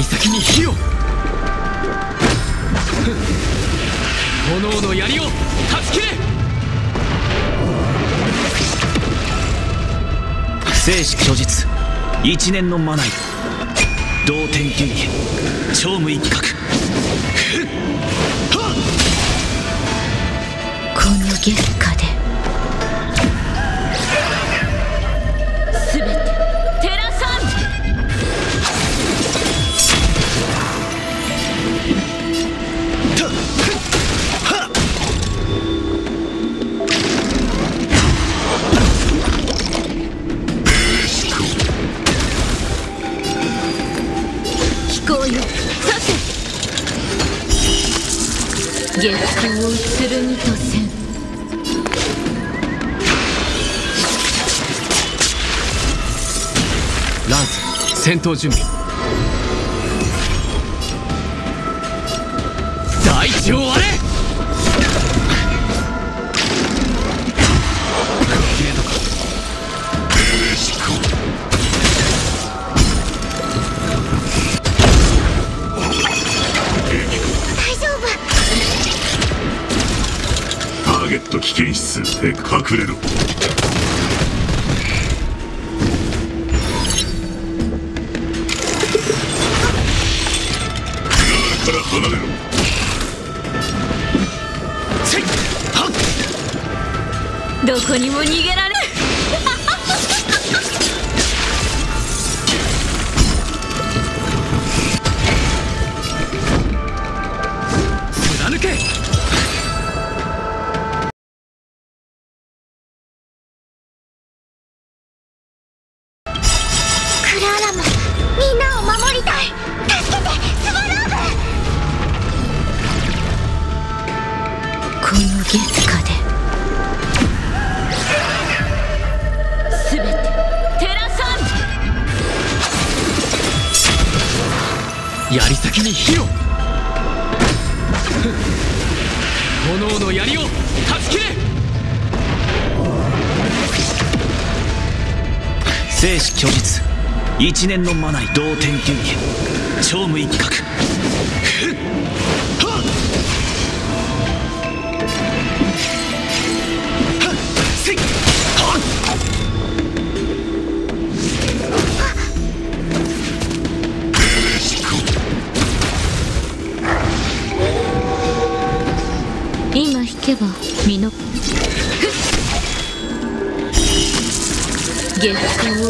槍先に火を。炎の槍を断ち切れ。生死虚実一年のマナイ。同天流儀超無一角この月下で月光を剣とせんランス戦闘準備。大地を割れ!危険室で隠れろから離れろ。せいはっ。どこにも逃げら槍先に火を。炎の槍を断ち切れ。生死虚実。一年のマナイ同天流儀超無一角。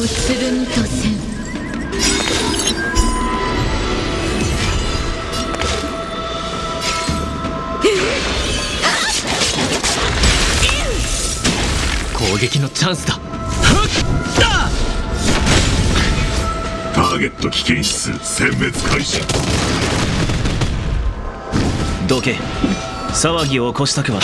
を剣とせん。攻撃のチャンスだ。ターゲット危険室殲滅開始。どけ。騒ぎを起こしたくは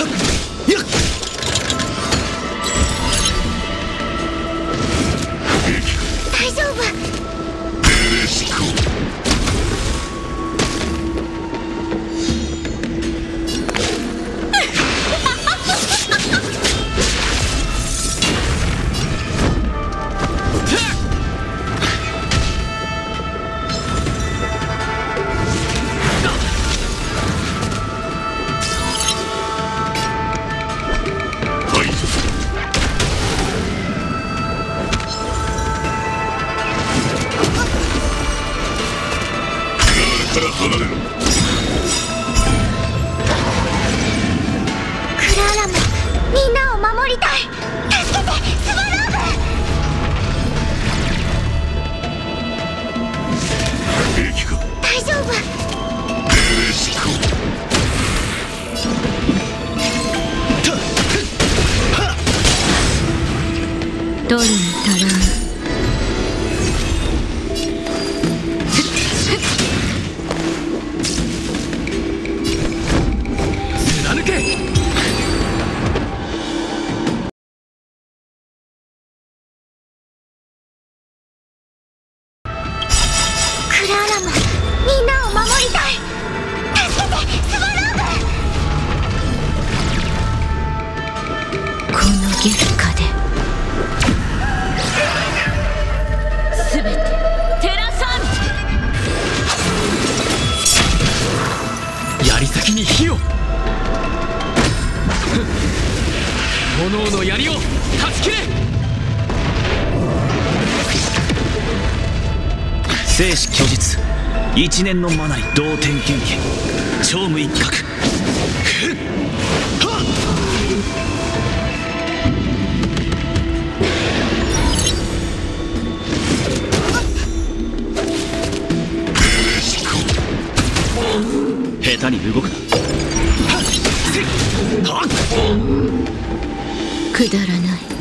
取るに足ら生死虚実。一年のマナリ同点剣技。超無一角。下手に動くな。くだらない。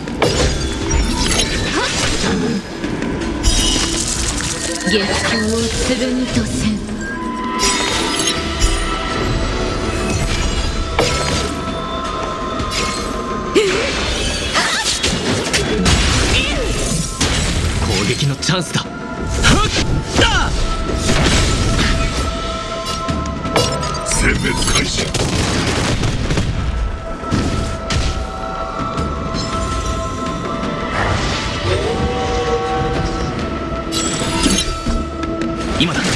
月光を剣とせん攻撃のチャンスだ。殲滅開始今だ。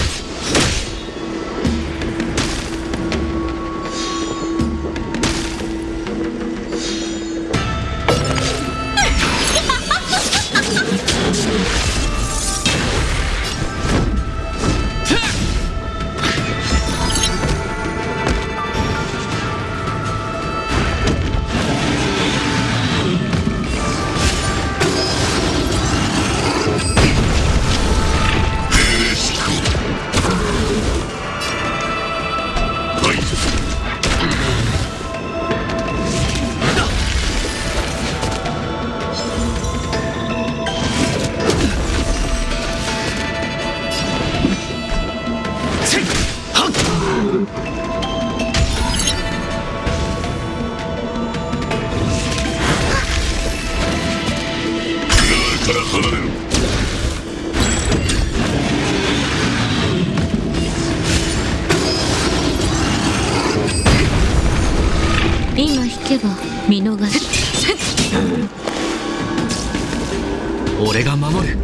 俺が守る。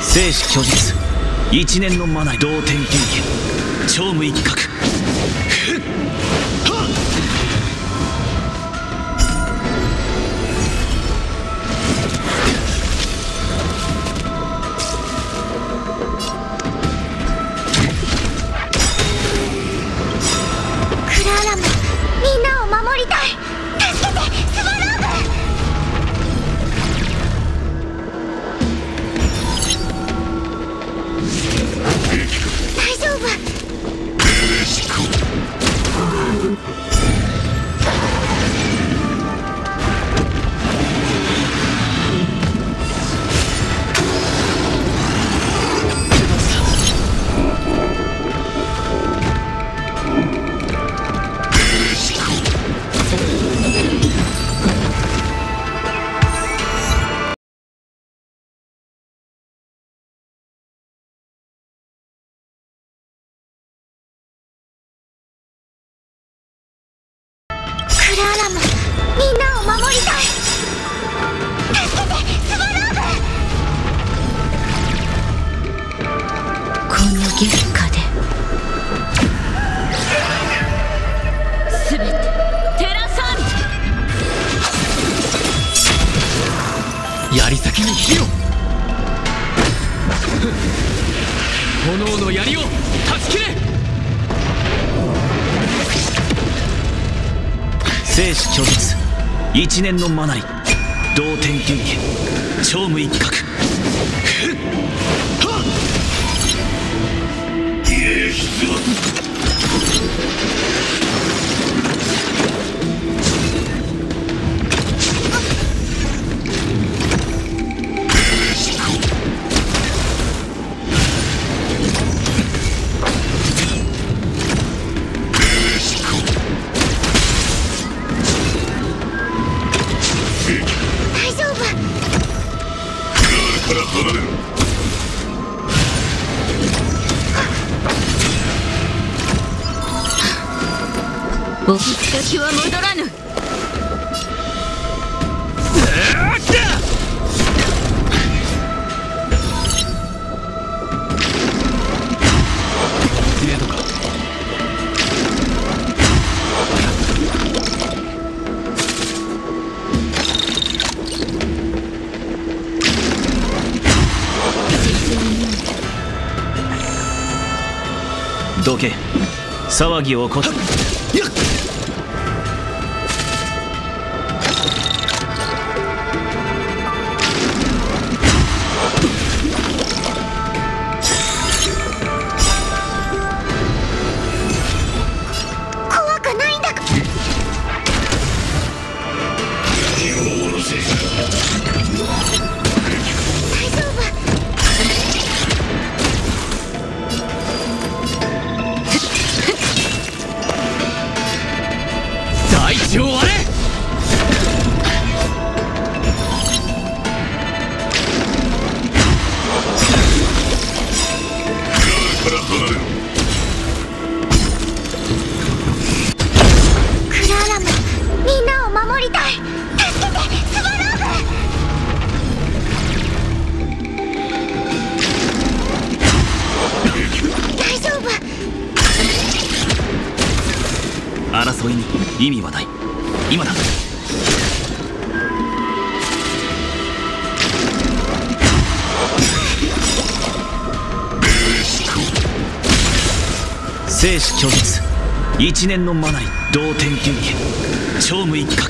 生死拒絶一年のマナリ同点剣技超無一角。ラーラもみんなを守りたい。助けてスバルームこの月下で。全て照らさん槍先に火を。炎の槍を。断ち切れ生死拒絶一年のマナリ同点剣技超無一角。は戻らぬ。どけ。騒ぎを起こす。地を割れから離れろクラーラもみんなを守りたい。助けてスバルーグ大丈夫。争いに意味はない今だ。生死拒絶。一年のマナイ同点球儀超無一角。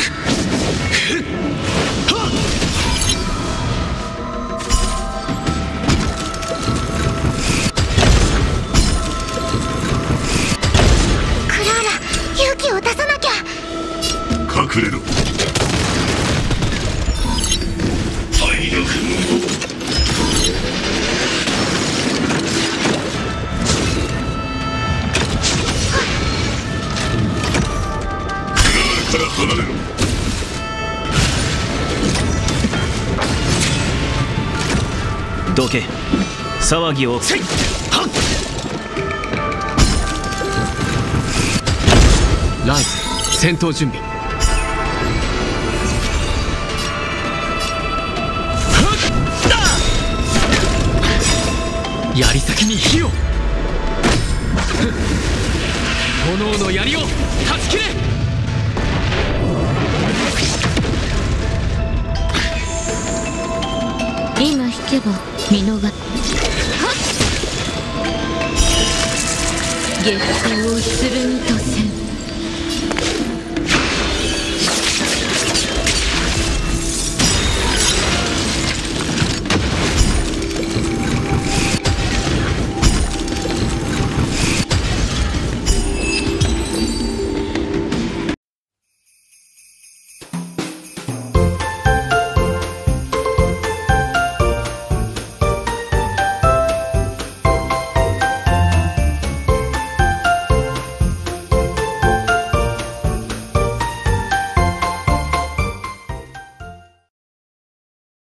どけ。騒ぎを。せいはっランス戦闘準備。槍先に火を。炎の槍を断ち切れけば見逃月光を剣と